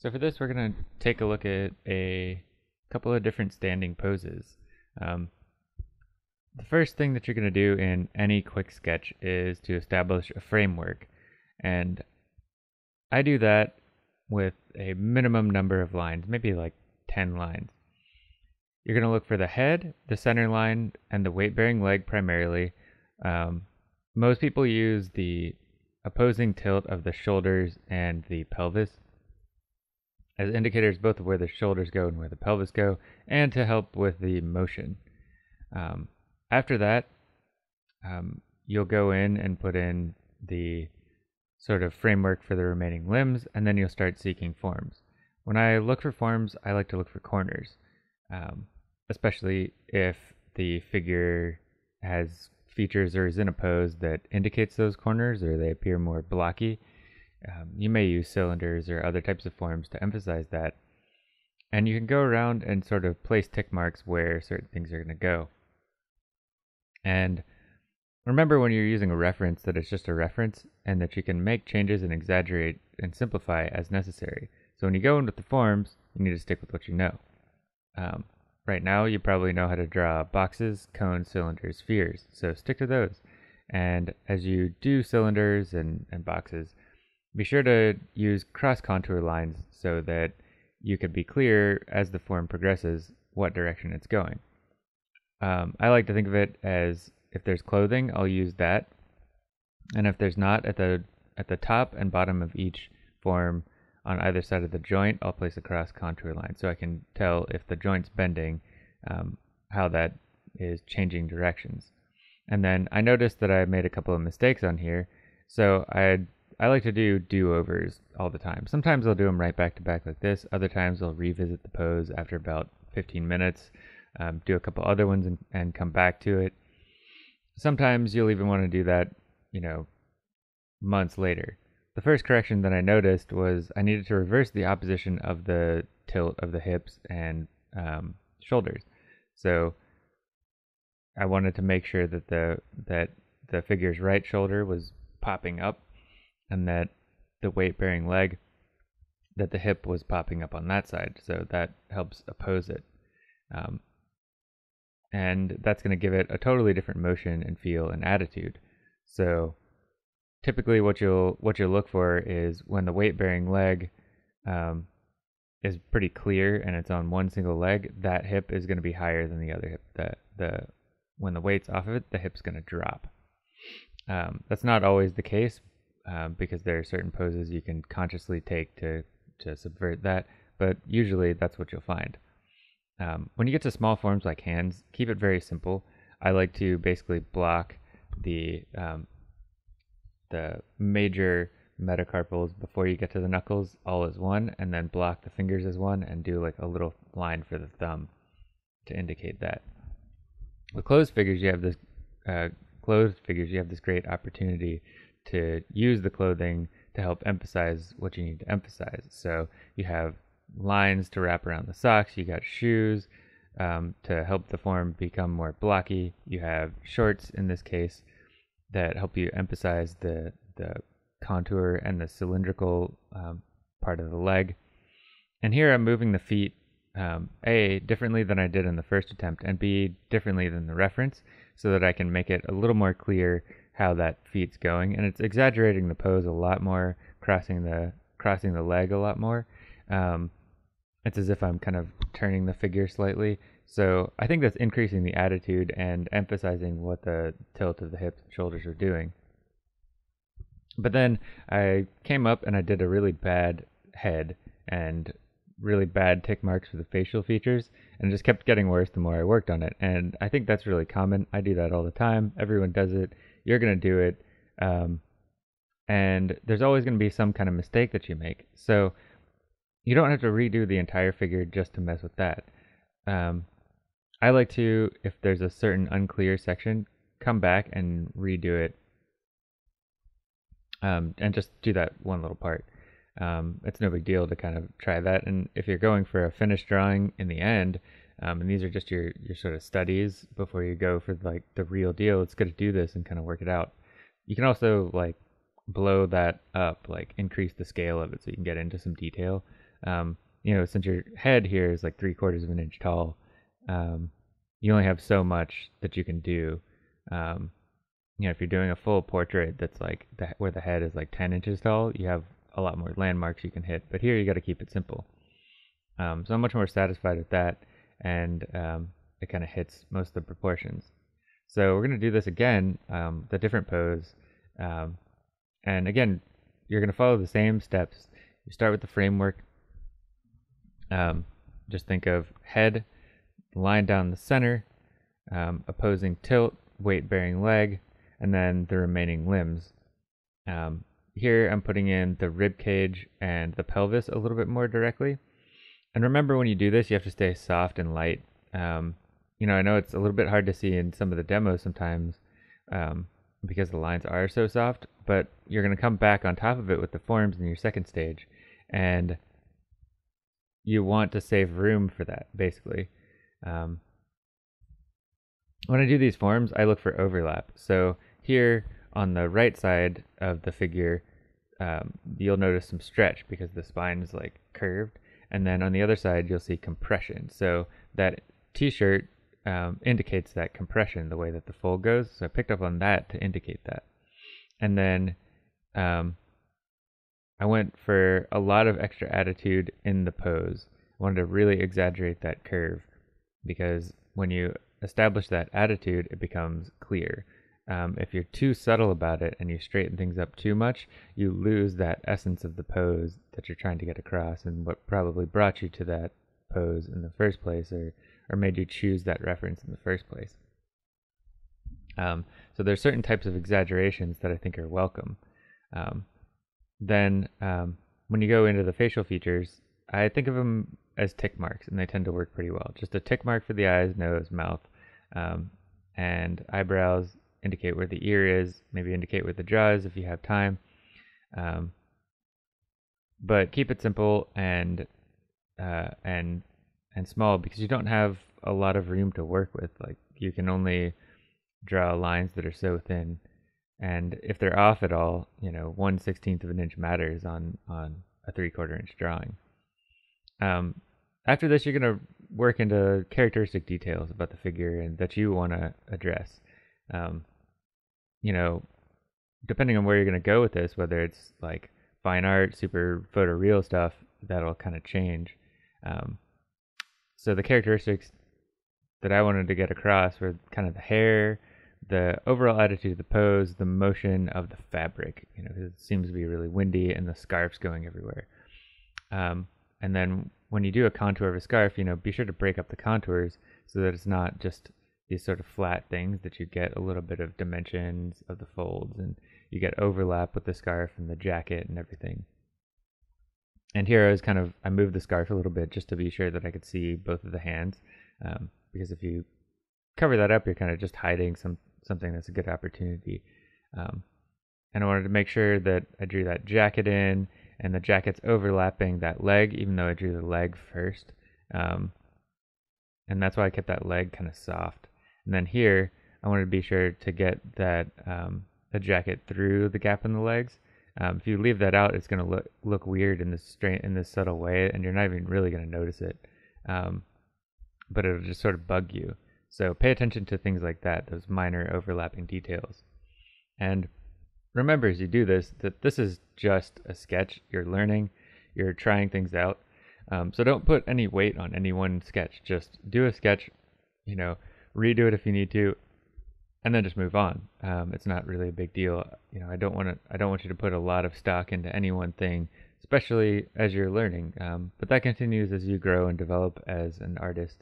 So for this, we're going to take a look at a couple of different standing poses. Um, the first thing that you're going to do in any quick sketch is to establish a framework. And I do that with a minimum number of lines, maybe like 10 lines. You're going to look for the head, the center line, and the weight bearing leg primarily. Um, most people use the opposing tilt of the shoulders and the pelvis as indicators both of where the shoulders go and where the pelvis go, and to help with the motion. Um, after that, um, you'll go in and put in the sort of framework for the remaining limbs, and then you'll start seeking forms. When I look for forms, I like to look for corners, um, especially if the figure has features or is in a pose that indicates those corners or they appear more blocky. Um, you may use cylinders or other types of forms to emphasize that. And you can go around and sort of place tick marks where certain things are going to go. And remember when you're using a reference that it's just a reference and that you can make changes and exaggerate and simplify as necessary. So when you go in with the forms, you need to stick with what you know. Um, right now, you probably know how to draw boxes, cones, cylinders, spheres, so stick to those. And as you do cylinders and, and boxes, be sure to use cross contour lines so that you can be clear as the form progresses what direction it's going. Um, I like to think of it as if there's clothing, I'll use that, and if there's not, at the at the top and bottom of each form on either side of the joint, I'll place a cross contour line so I can tell if the joint's bending, um, how that is changing directions. And then I noticed that I made a couple of mistakes on here, so I I like to do do-overs all the time. Sometimes I'll do them right back to back like this. Other times I'll revisit the pose after about 15 minutes, um, do a couple other ones and, and come back to it. Sometimes you'll even want to do that, you know, months later. The first correction that I noticed was I needed to reverse the opposition of the tilt of the hips and um, shoulders. So I wanted to make sure that the that the figure's right shoulder was popping up and that the weight bearing leg that the hip was popping up on that side. So that helps oppose it. Um, and that's going to give it a totally different motion and feel and attitude. So typically what you'll what you'll look for is when the weight bearing leg um, is pretty clear and it's on one single leg that hip is going to be higher than the other hip the the when the weight's off of it the hip's going to drop. Um, that's not always the case um, because there are certain poses you can consciously take to to subvert that. But usually that's what you'll find. Um, when you get to small forms like hands, keep it very simple. I like to basically block the um, the major metacarpals before you get to the knuckles all as one, and then block the fingers as one, and do like a little line for the thumb to indicate that. With closed figures, you have this uh, closed figures. You have this great opportunity to use the clothing to help emphasize what you need to emphasize. So you have lines to wrap around the socks, you got shoes um, to help the form become more blocky, you have shorts in this case that help you emphasize the, the contour and the cylindrical um, part of the leg. And here I'm moving the feet um, A, differently than I did in the first attempt, and B, differently than the reference, so that I can make it a little more clear how that feet's going, and it's exaggerating the pose a lot more, crossing the crossing the leg a lot more. Um, it's as if I'm kind of turning the figure slightly. So I think that's increasing the attitude and emphasizing what the tilt of the hips and shoulders are doing. But then I came up and I did a really bad head and really bad tick marks for the facial features and it just kept getting worse the more I worked on it. And I think that's really common. I do that all the time. Everyone does it you're going to do it. Um, and there's always going to be some kind of mistake that you make. So you don't have to redo the entire figure just to mess with that. Um, I like to, if there's a certain unclear section, come back and redo it. Um, and just do that one little part. Um, it's no big deal to kind of try that. And if you're going for a finished drawing in the end, um, and these are just your your sort of studies before you go for like the real deal. It's good to do this and kind of work it out. You can also like blow that up, like increase the scale of it so you can get into some detail. Um, you know, since your head here is like three quarters of an inch tall, um, you only have so much that you can do. Um, you know, if you're doing a full portrait that's like the, where the head is like 10 inches tall, you have a lot more landmarks you can hit. But here you got to keep it simple. Um, so I'm much more satisfied with that, and um, it kind of hits most of the proportions. So we're going to do this again, um, the different pose. Um, and again, you're going to follow the same steps. You start with the framework. Um, just think of head, line down the center, um, opposing tilt, weight bearing leg, and then the remaining limbs. Um, here I'm putting in the rib cage and the pelvis a little bit more directly. And remember when you do this, you have to stay soft and light. Um, you know, I know it's a little bit hard to see in some of the demos sometimes um, because the lines are so soft, but you're going to come back on top of it with the forms in your second stage. And you want to save room for that, basically. Um, when I do these forms, I look for overlap. So here on the right side of the figure, um, you'll notice some stretch because the spine is like curved. And then on the other side, you'll see compression. So that t-shirt um, indicates that compression, the way that the fold goes. So I picked up on that to indicate that. And then um, I went for a lot of extra attitude in the pose. I wanted to really exaggerate that curve because when you establish that attitude, it becomes clear. Um, if you're too subtle about it and you straighten things up too much, you lose that essence of the pose that you're trying to get across and what probably brought you to that pose in the first place or, or made you choose that reference in the first place. Um, so there's certain types of exaggerations that I think are welcome. Um, then um, when you go into the facial features, I think of them as tick marks, and they tend to work pretty well. Just a tick mark for the eyes, nose, mouth, um, and eyebrows indicate where the ear is, maybe indicate where the jaw is if you have time. Um, but keep it simple and uh, and and small because you don't have a lot of room to work with. Like you can only draw lines that are so thin, and if they're off at all, you know, one sixteenth of an inch matters on on a three quarter inch drawing. Um, after this, you're gonna work into characteristic details about the figure and that you want to address. Um, you know, depending on where you're going to go with this, whether it's like fine art, super photo real stuff, that'll kind of change. Um, so the characteristics that I wanted to get across were kind of the hair, the overall attitude of the pose, the motion of the fabric. You know, it seems to be really windy and the scarf's going everywhere. Um, and then when you do a contour of a scarf, you know, be sure to break up the contours so that it's not just these sort of flat things that you get a little bit of dimensions of the folds and you get overlap with the scarf and the jacket and everything. And here I was kind of, I moved the scarf a little bit just to be sure that I could see both of the hands. Um, because if you cover that up, you're kind of just hiding some something that's a good opportunity. Um, and I wanted to make sure that I drew that jacket in and the jacket's overlapping that leg, even though I drew the leg first. Um, and that's why I kept that leg kind of soft. And then here, I wanted to be sure to get that um, jacket through the gap in the legs. Um, if you leave that out, it's going to look look weird in this straight in this subtle way, and you're not even really going to notice it. Um, but it'll just sort of bug you. So pay attention to things like that, those minor overlapping details. And remember as you do this that this is just a sketch. You're learning, you're trying things out. Um, so don't put any weight on any one sketch. Just do a sketch, you know, redo it if you need to, and then just move on. Um, it's not really a big deal. You know, I don't want to. I don't want you to put a lot of stock into any one thing, especially as you're learning. Um, but that continues as you grow and develop as an artist